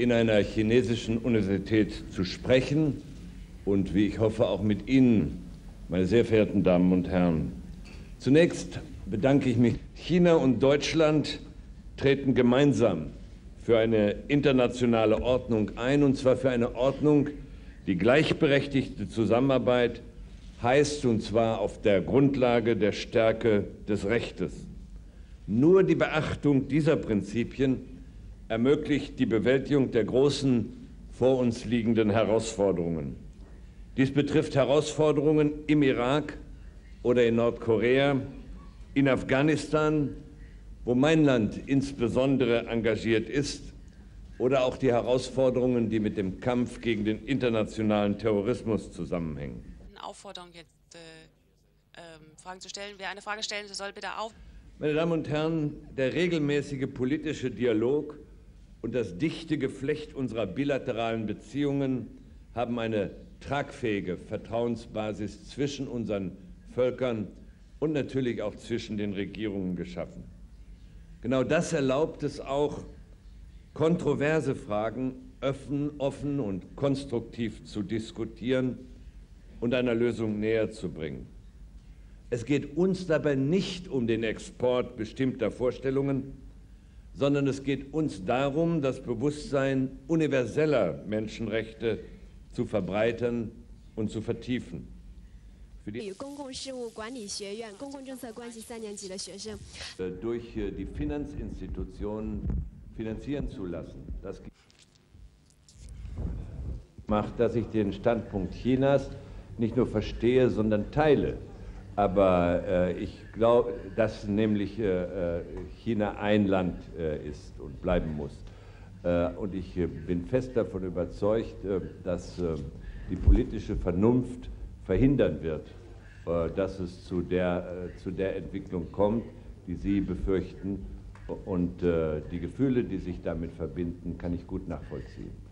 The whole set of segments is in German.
in einer chinesischen Universität zu sprechen und wie ich hoffe auch mit Ihnen, meine sehr verehrten Damen und Herren. Zunächst bedanke ich mich. China und Deutschland treten gemeinsam für eine internationale Ordnung ein, und zwar für eine Ordnung, die gleichberechtigte Zusammenarbeit heißt, und zwar auf der Grundlage der Stärke des Rechtes. Nur die Beachtung dieser Prinzipien ermöglicht die Bewältigung der großen vor uns liegenden Herausforderungen. Dies betrifft Herausforderungen im Irak oder in Nordkorea, in Afghanistan, wo mein Land insbesondere engagiert ist, oder auch die Herausforderungen, die mit dem Kampf gegen den internationalen Terrorismus zusammenhängen. Aufforderung jetzt äh, ähm, Fragen zu stellen. Wer eine Frage stellen soll, bitte auf. Meine Damen und Herren, der regelmäßige politische Dialog und das dichte Geflecht unserer bilateralen Beziehungen haben eine tragfähige Vertrauensbasis zwischen unseren Völkern und natürlich auch zwischen den Regierungen geschaffen. Genau das erlaubt es auch, kontroverse Fragen offen, offen und konstruktiv zu diskutieren und einer Lösung näher zu bringen. Es geht uns dabei nicht um den Export bestimmter Vorstellungen, sondern es geht uns darum, das Bewusstsein universeller Menschenrechte zu verbreitern und zu vertiefen. 与公共事务管理学院公共政策关系三年级的学生，durch die Finanzinstitutionen finanzieren zu lassen. Das macht, dass ich den Standpunkt Chinas nicht nur verstehe, sondern teile. Aber äh, ich glaube, dass nämlich äh, China ein Land äh, ist und bleiben muss. Äh, und ich äh, bin fest davon überzeugt, äh, dass die politische Vernunft verhindern wird, dass es zu der, zu der Entwicklung kommt, die Sie befürchten. Und die Gefühle, die sich damit verbinden, kann ich gut nachvollziehen.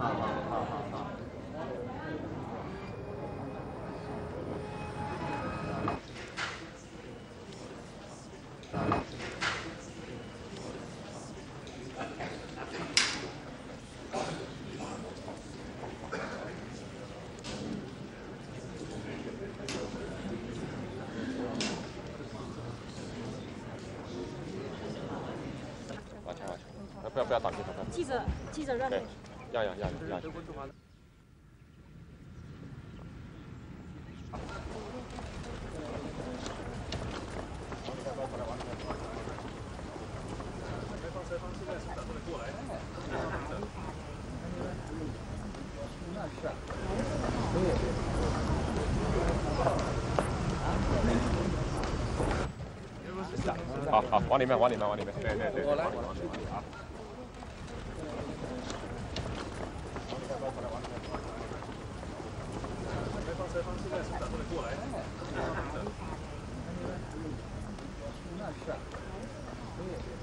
好好好好好。不要打击他。记者，记者让你。压压压压。好好，往里面，往里面，往里面。对对对，往里往里啊。过来。哎，那是，可以。